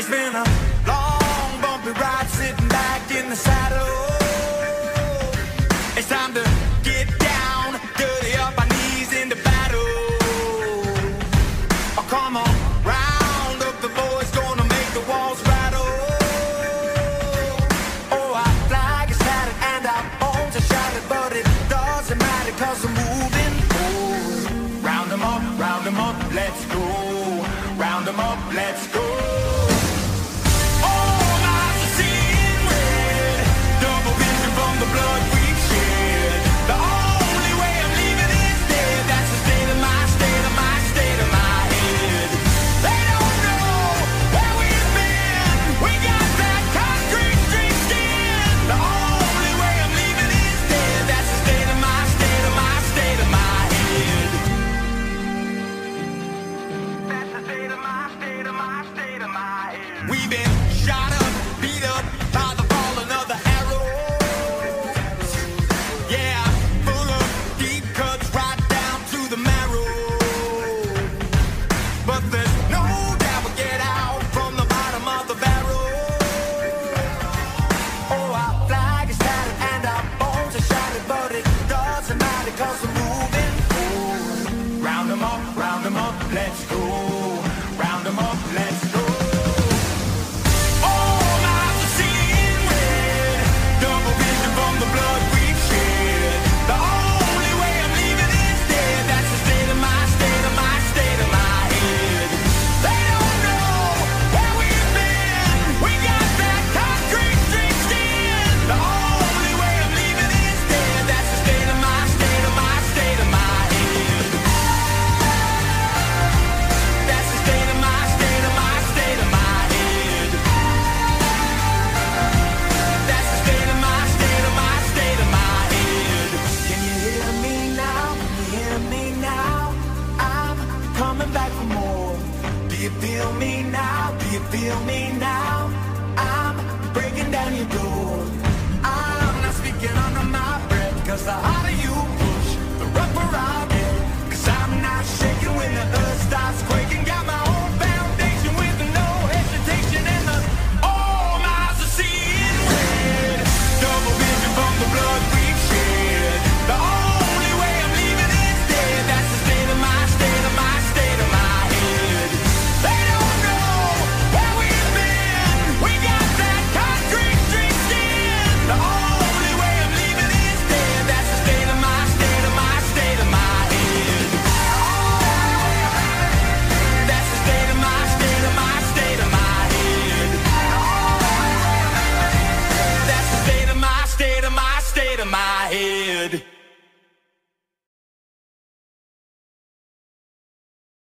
It's been a long, bumpy ride sitting back in the saddle. It's time to get down, dirty up my knees in the battle. Oh, come on, round up the boys, gonna make the walls rattle. Oh, I flag is tattered and our bones are shattered, but it doesn't matter cause we're moving forward. Round them up, round them up, let's go. Round them up, let's go. cool. you feel me now? Do you feel me now? I'm breaking down your door. my